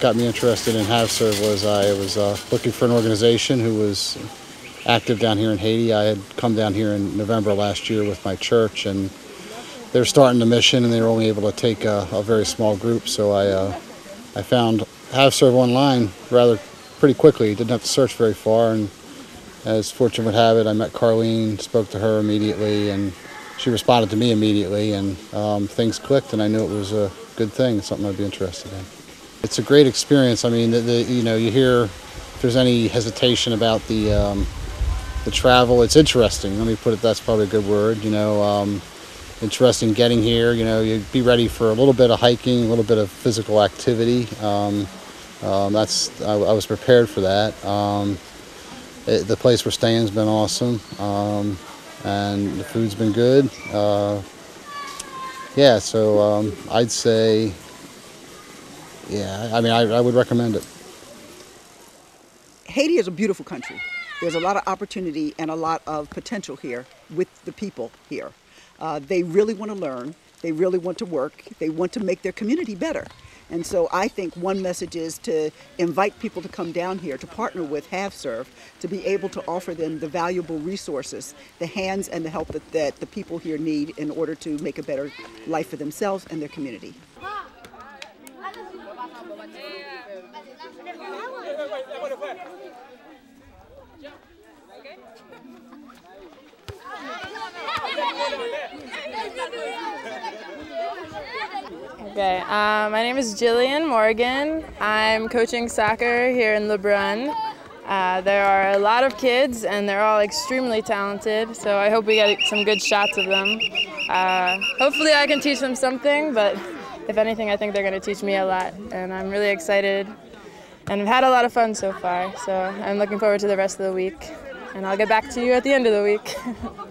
got me interested in HavServe was I was uh, looking for an organization who was active down here in Haiti. I had come down here in November last year with my church, and they were starting the mission, and they were only able to take a, a very small group. So I uh, I found HavServe online rather pretty quickly. Didn't have to search very far, and as fortune would have it, I met Carlene, spoke to her immediately, and she responded to me immediately, and um, things clicked, and I knew it was a good thing, something I'd be interested in. It's a great experience. I mean, the, the, you know, you hear if there's any hesitation about the um, the travel, it's interesting. Let me put it. That's probably a good word. You know, um, interesting getting here. You know, you be ready for a little bit of hiking, a little bit of physical activity. Um, um, that's I, I was prepared for that. Um, it, the place we're staying's been awesome, um, and the food's been good. Uh, yeah, so I'd say, yeah, I mean, I, I would recommend it. Haiti is a beautiful country. There's a lot of opportunity and a lot of potential here with the people here. Uh, they really want to learn. They really want to work. They want to make their community better. And so I think one message is to invite people to come down here to partner with HavServe to be able to offer them the valuable resources, the hands and the help that, that the people here need in order to make a better life for themselves and their community. Okay, uh, my name is Jillian Morgan. I'm coaching soccer here in Lebrun. Uh, there are a lot of kids and they're all extremely talented, so I hope we get some good shots of them. Uh, hopefully I can teach them something, but if anything, I think they're going to teach me a lot, and I'm really excited. And I've had a lot of fun so far, so I'm looking forward to the rest of the week. And I'll get back to you at the end of the week.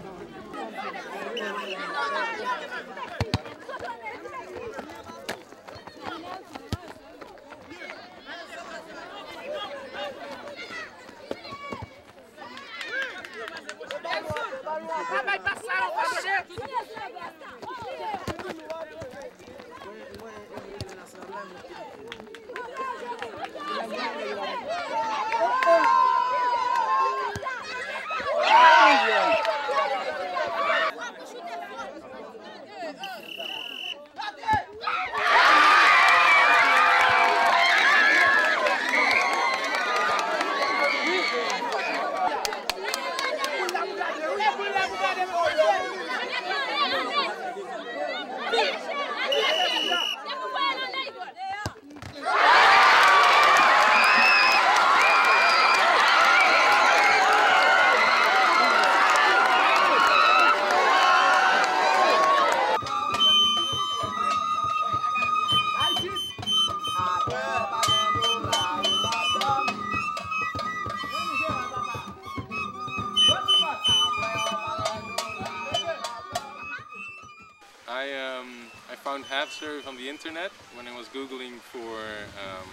I um, I found HavServe on the internet when I was googling for um,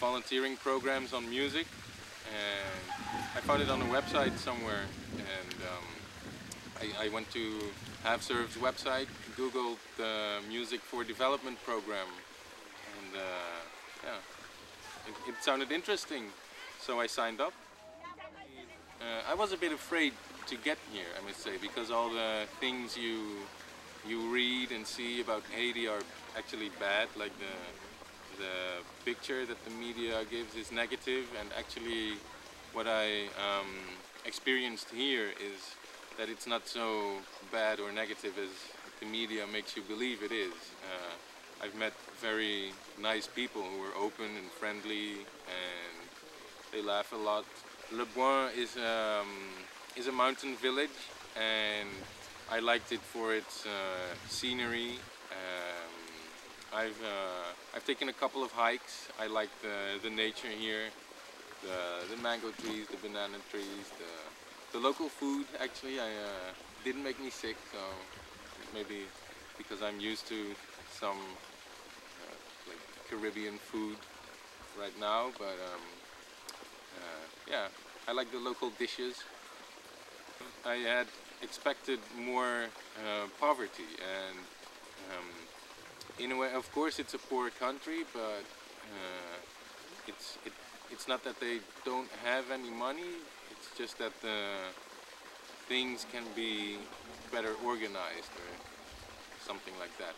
volunteering programs on music, and I found it on a website somewhere, and um, I, I went to HavServe's website, googled the Music for Development program, uh, yeah, it, it sounded interesting, so I signed up. Uh, I was a bit afraid to get here, I must say, because all the things you you read and see about Haiti are actually bad. Like the the picture that the media gives is negative, and actually, what I um, experienced here is that it's not so bad or negative as the media makes you believe it is. Uh, I've met very nice people who are open and friendly, and they laugh a lot. Le Bois is um, is a mountain village, and I liked it for its uh, scenery. Um, I've uh, I've taken a couple of hikes. I like the the nature here, the the mango trees, the banana trees, the the local food. Actually, I uh, didn't make me sick, so maybe because I'm used to some Caribbean food right now, but um, uh, yeah, I like the local dishes. I had expected more uh, poverty, and um, in a way, of course, it's a poor country, but uh, it's it, it's not that they don't have any money. It's just that the things can be better organized or something like that.